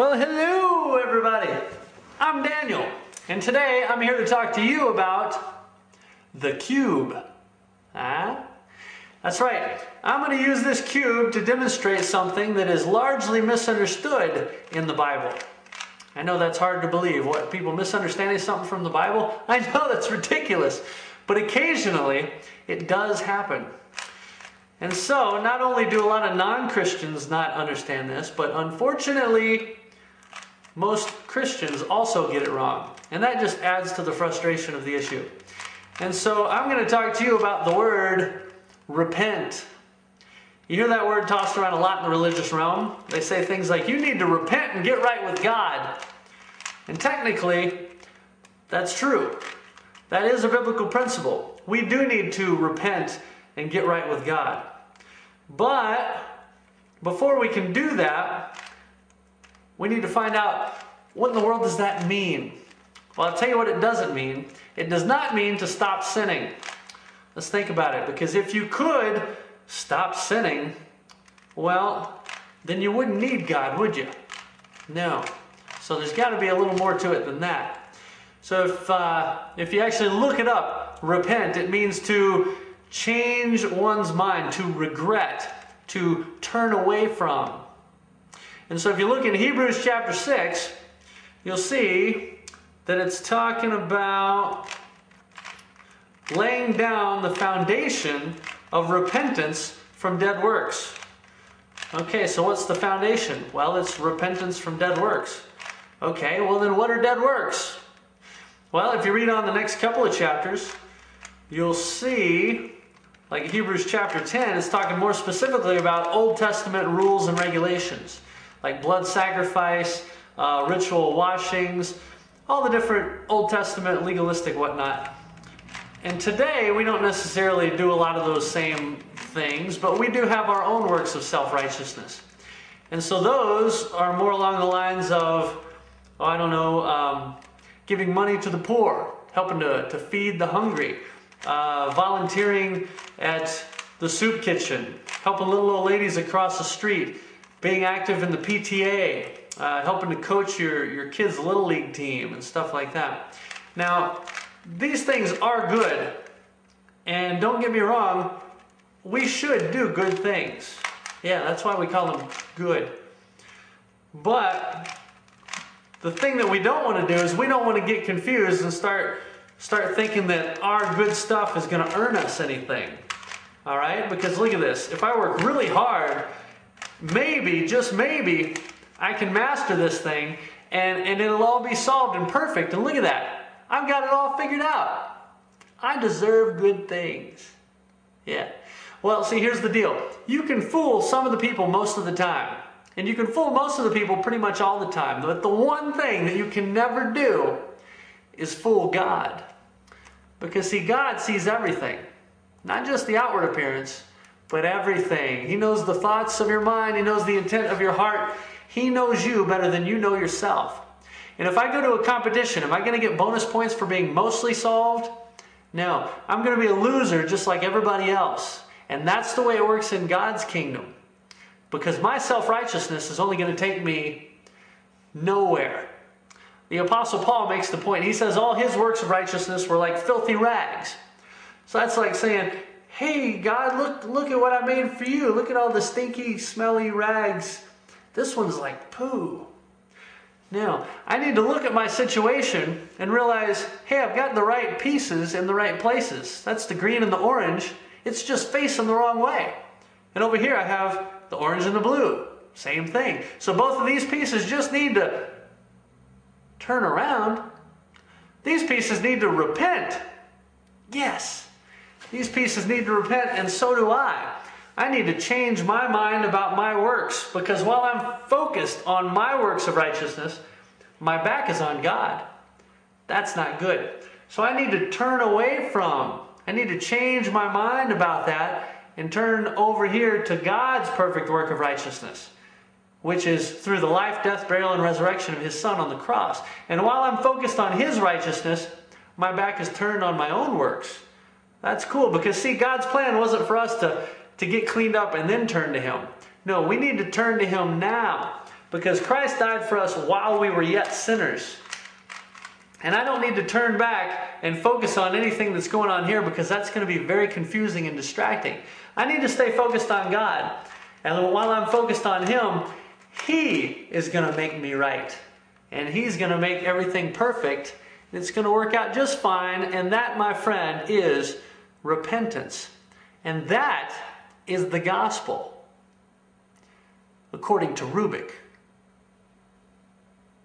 Well, hello, everybody. I'm Daniel, and today I'm here to talk to you about the cube. Huh? That's right. I'm going to use this cube to demonstrate something that is largely misunderstood in the Bible. I know that's hard to believe. What people misunderstanding something from the Bible? I know that's ridiculous. But occasionally it does happen. And so, not only do a lot of non Christians not understand this, but unfortunately, most Christians also get it wrong. And that just adds to the frustration of the issue. And so, I'm going to talk to you about the word repent. You hear that word tossed around a lot in the religious realm. They say things like, you need to repent and get right with God. And technically, that's true. That is a biblical principle. We do need to repent and get right with God. But before we can do that, we need to find out what in the world does that mean? Well, I'll tell you what it doesn't mean. It does not mean to stop sinning. Let's think about it. Because if you could stop sinning, well, then you wouldn't need God, would you? No. So there's got to be a little more to it than that. So if, uh, if you actually look it up, repent, it means to change one's mind, to regret, to turn away from. And so if you look in Hebrews chapter 6, you'll see that it's talking about laying down the foundation of repentance from dead works. Okay, so what's the foundation? Well, it's repentance from dead works. Okay, well then what are dead works? Well, if you read on the next couple of chapters, you'll see like Hebrews chapter 10 is talking more specifically about Old Testament rules and regulations, like blood sacrifice, uh, ritual washings, all the different Old Testament legalistic whatnot. And today we don't necessarily do a lot of those same things, but we do have our own works of self righteousness. And so those are more along the lines of, oh, I don't know, um, giving money to the poor, helping to, to feed the hungry, uh, volunteering at the soup kitchen, helping little old ladies across the street, being active in the PTA, uh, helping to coach your, your kids' little league team and stuff like that. Now, these things are good, and don't get me wrong, we should do good things. Yeah, that's why we call them good. But the thing that we don't want to do is we don't want to get confused and start start thinking that our good stuff is going to earn us anything. All right? Because look at this. If I work really hard, maybe, just maybe, I can master this thing and, and it'll all be solved and perfect. And look at that. I've got it all figured out. I deserve good things. Yeah. Well, see, here's the deal. You can fool some of the people most of the time. And you can fool most of the people pretty much all the time. But the one thing that you can never do is fool God. Because, see, God sees everything, not just the outward appearance, but everything. He knows the thoughts of your mind, He knows the intent of your heart. He knows you better than you know yourself. And if I go to a competition, am I going to get bonus points for being mostly solved? No, I'm going to be a loser just like everybody else. And that's the way it works in God's kingdom. Because my self righteousness is only going to take me nowhere. The Apostle Paul makes the point. He says all his works of righteousness were like filthy rags. So that's like saying, hey, God, look, look at what I made for you. Look at all the stinky, smelly rags. This one's like poo. Now, I need to look at my situation and realize, hey, I've got the right pieces in the right places. That's the green and the orange. It's just facing the wrong way. And over here I have the orange and the blue. Same thing. So both of these pieces just need to turn around. These pieces need to repent. Yes, these pieces need to repent, and so do I. I need to change my mind about my works because while I'm focused on my works of righteousness, my back is on God. That's not good. So I need to turn away from, I need to change my mind about that and turn over here to God's perfect work of righteousness which is through the life, death, burial, and resurrection of his son on the cross. And while I'm focused on his righteousness, my back is turned on my own works. That's cool because, see, God's plan wasn't for us to, to get cleaned up and then turn to him. No, we need to turn to him now because Christ died for us while we were yet sinners. And I don't need to turn back and focus on anything that's going on here because that's going to be very confusing and distracting. I need to stay focused on God. And while I'm focused on Him, He is going to make me right. And He's going to make everything perfect. It's going to work out just fine. And that, my friend, is repentance. And that is the gospel, according to Rubik.